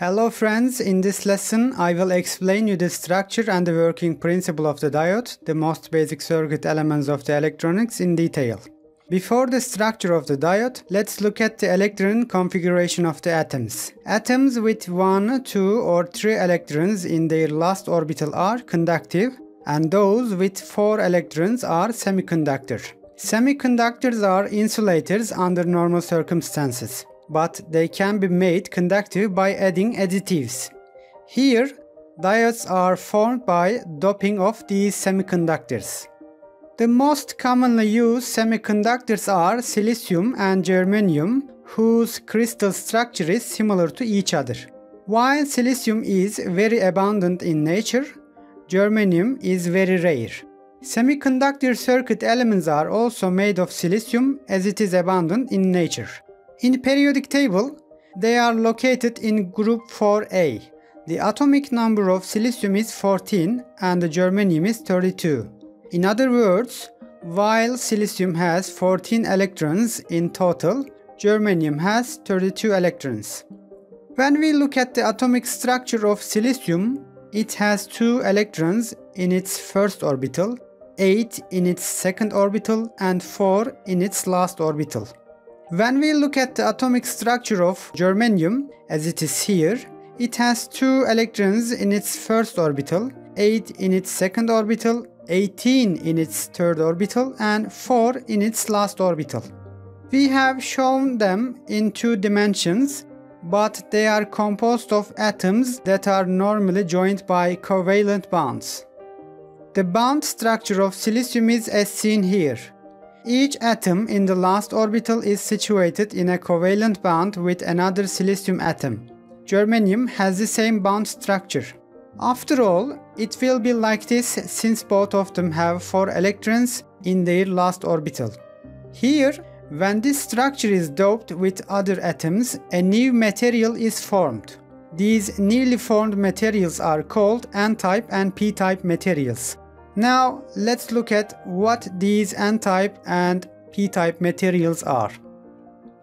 Hello friends, in this lesson I will explain you the structure and the working principle of the diode, the most basic circuit elements of the electronics in detail. Before the structure of the diode, let's look at the electron configuration of the atoms. Atoms with 1, 2 or 3 electrons in their last orbital are conductive and those with 4 electrons are semiconductor. Semiconductors are insulators under normal circumstances but they can be made conductive by adding additives. Here, diodes are formed by doping of these semiconductors. The most commonly used semiconductors are silicium and germanium, whose crystal structure is similar to each other. While silicium is very abundant in nature, germanium is very rare. Semiconductor circuit elements are also made of silicium as it is abundant in nature. In periodic table, they are located in group 4a. The atomic number of silicium is 14 and the germanium is 32. In other words, while silicium has 14 electrons in total, germanium has 32 electrons. When we look at the atomic structure of silicium, it has 2 electrons in its first orbital, 8 in its second orbital and 4 in its last orbital. When we look at the atomic structure of germanium, as it is here, it has 2 electrons in its first orbital, 8 in its second orbital, 18 in its third orbital, and 4 in its last orbital. We have shown them in two dimensions, but they are composed of atoms that are normally joined by covalent bonds. The bond structure of silicium is as seen here. Each atom in the last orbital is situated in a covalent bond with another silicium atom. Germanium has the same bond structure. After all, it will be like this since both of them have 4 electrons in their last orbital. Here, when this structure is doped with other atoms, a new material is formed. These newly formed materials are called N-type and P-type materials. Now let's look at what these N-type and P-type materials are.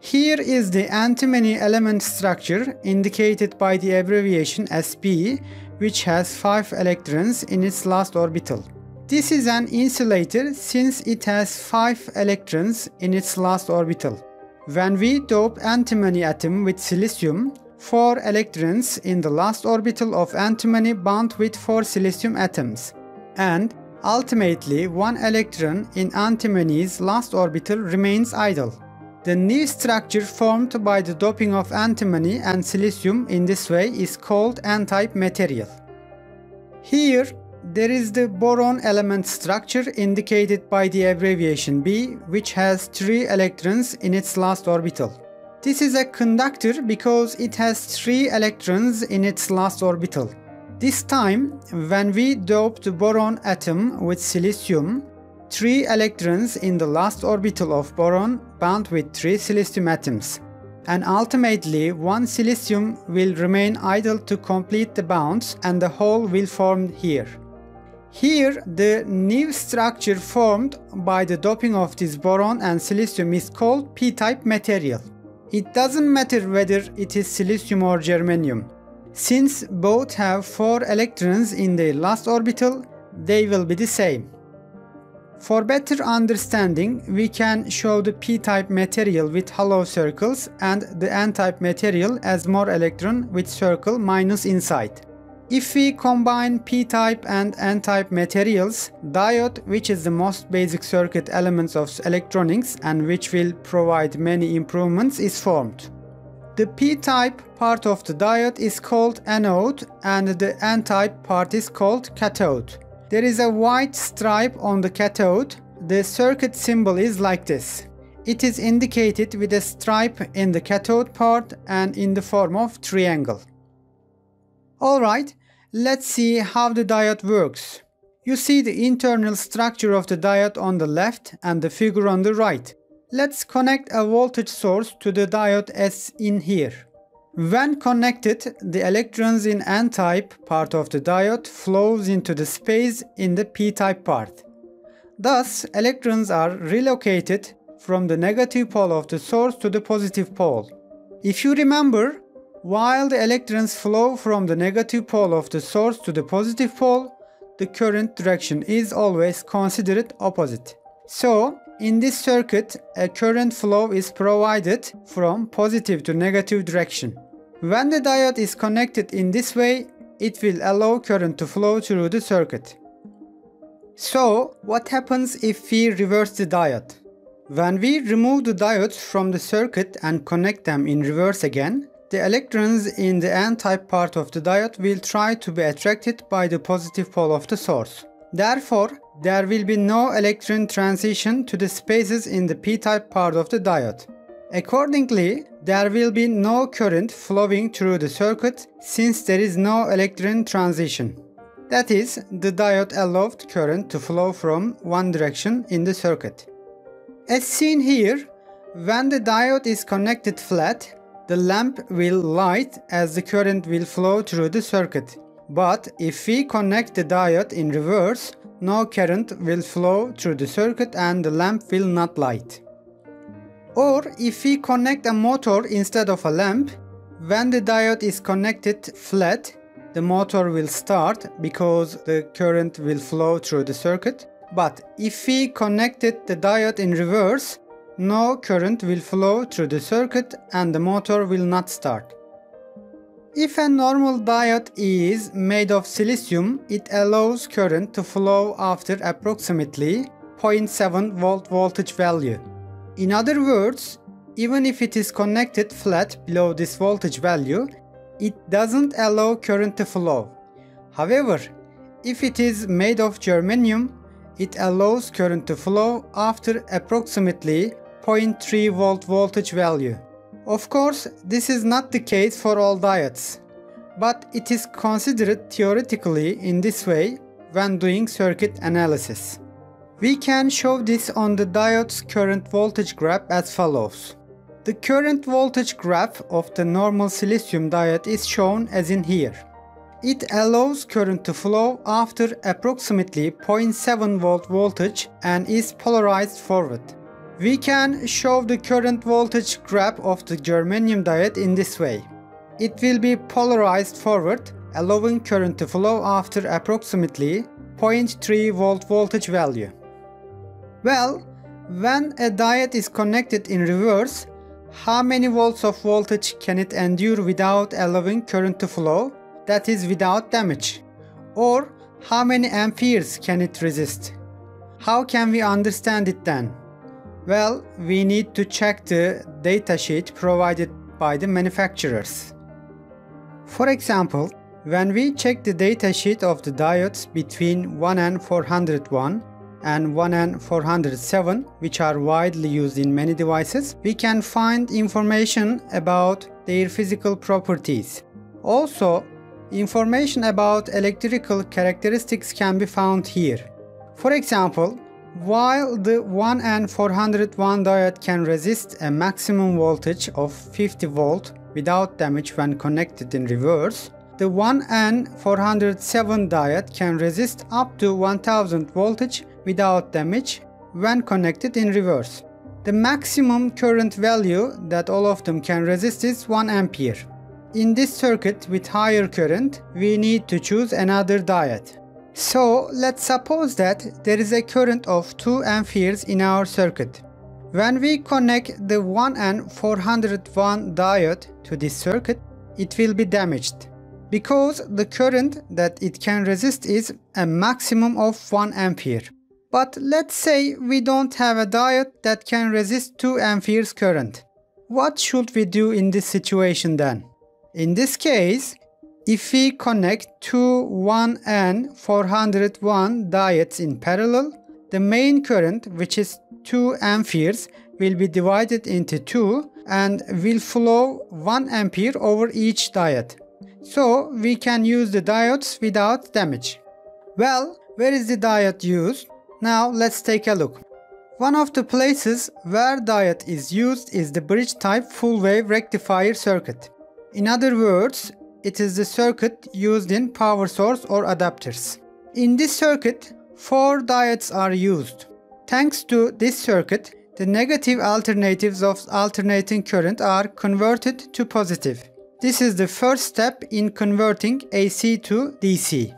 Here is the antimony element structure indicated by the abbreviation Sb which has 5 electrons in its last orbital. This is an insulator since it has 5 electrons in its last orbital. When we dope antimony atom with silicium, 4 electrons in the last orbital of antimony bond with 4 silicium atoms and ultimately one electron in antimony's last orbital remains idle. The new structure formed by the doping of antimony and silicium in this way is called N-type material. Here, there is the boron element structure indicated by the abbreviation B, which has 3 electrons in its last orbital. This is a conductor because it has 3 electrons in its last orbital. This time, when we dope the boron atom with silicium, three electrons in the last orbital of boron bond with three silicium atoms. And ultimately, one silicium will remain idle to complete the bonds and the hole will form here. Here, the new structure formed by the doping of this boron and silicium is called p-type material. It doesn't matter whether it is silicium or germanium. Since both have 4 electrons in their last orbital, they will be the same. For better understanding, we can show the p-type material with hollow circles and the n-type material as more electron with circle minus inside. If we combine p-type and n-type materials, diode, which is the most basic circuit elements of electronics and which will provide many improvements, is formed. The p-type part of the diode is called anode and the n-type part is called cathode. There is a white stripe on the cathode. The circuit symbol is like this. It is indicated with a stripe in the cathode part and in the form of triangle. Alright, let's see how the diode works. You see the internal structure of the diode on the left and the figure on the right. Let's connect a voltage source to the diode as in here. When connected, the electrons in n-type part of the diode flows into the space in the p-type part. Thus, electrons are relocated from the negative pole of the source to the positive pole. If you remember, While the electrons flow from the negative pole of the source to the positive pole, the current direction is always considered opposite. So, in this circuit, a current flow is provided from positive to negative direction. When the diode is connected in this way, it will allow current to flow through the circuit. So, what happens if we reverse the diode? When we remove the diodes from the circuit and connect them in reverse again, the electrons in the n-type part of the diode will try to be attracted by the positive pole of the source. Therefore, there will be no electron transition to the spaces in the p-type part of the diode. Accordingly, there will be no current flowing through the circuit since there is no electron transition. That is, the diode allowed current to flow from one direction in the circuit. As seen here, when the diode is connected flat, the lamp will light as the current will flow through the circuit. But if we connect the diode in reverse, no current will flow through the circuit and the lamp will not light. Or if we connect a motor instead of a lamp, when the diode is connected flat, the motor will start because the current will flow through the circuit. But if we connected the diode in reverse, no current will flow through the circuit and the motor will not start. If a normal diode is made of silicium, it allows current to flow after approximately 0.7 volt voltage value. In other words, even if it is connected flat below this voltage value, it doesn't allow current to flow. However, if it is made of germanium, it allows current to flow after approximately 0.3 volt voltage value. Of course, this is not the case for all diodes, but it is considered theoretically in this way when doing circuit analysis. We can show this on the diode's current voltage graph as follows. The current voltage graph of the normal silicium diode is shown as in here. It allows current to flow after approximately 0.7 volt voltage and is polarized forward. We can show the current voltage graph of the germanium diode in this way. It will be polarized forward, allowing current to flow after approximately 0.3 volt voltage value. Well, when a diode is connected in reverse, how many volts of voltage can it endure without allowing current to flow? That is without damage. Or how many amperes can it resist? How can we understand it then? Well, we need to check the datasheet provided by the manufacturers. For example, when we check the datasheet of the diodes between 1N401 and 1N407, which are widely used in many devices, we can find information about their physical properties. Also, information about electrical characteristics can be found here. For example, while the 1N401 diode can resist a maximum voltage of 50 volt without damage when connected in reverse, the 1N407 diode can resist up to 1000 voltage without damage when connected in reverse. The maximum current value that all of them can resist is 1 ampere. In this circuit with higher current, we need to choose another diode. So let's suppose that there is a current of 2 amperes in our circuit. When we connect the 1N401 diode to this circuit, it will be damaged because the current that it can resist is a maximum of 1 ampere. But let's say we don't have a diode that can resist 2 amperes current. What should we do in this situation then? In this case, if we connect two 1N401 diodes in parallel, the main current, which is 2 amperes, will be divided into two and will flow 1 ampere over each diode. So we can use the diodes without damage. Well, where is the diode used? Now let's take a look. One of the places where diode is used is the bridge type full wave rectifier circuit. In other words, it is the circuit used in power source or adapters. In this circuit, four diodes are used. Thanks to this circuit, the negative alternatives of alternating current are converted to positive. This is the first step in converting AC to DC.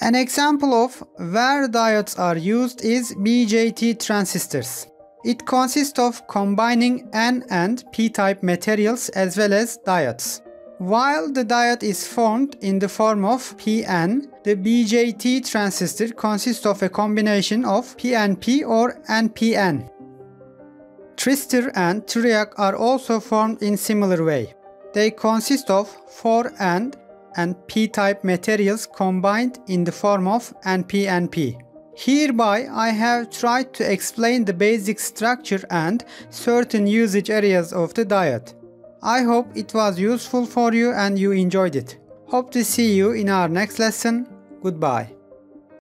An example of where diodes are used is BJT transistors. It consists of combining N and P-type materials as well as diodes. While the diode is formed in the form of PN, the BJT transistor consists of a combination of PNP or NPN. Thyristor and triac are also formed in similar way. They consist of 4N and P-type materials combined in the form of NPNP. Hereby, I have tried to explain the basic structure and certain usage areas of the diode. I hope it was useful for you and you enjoyed it. Hope to see you in our next lesson. Goodbye.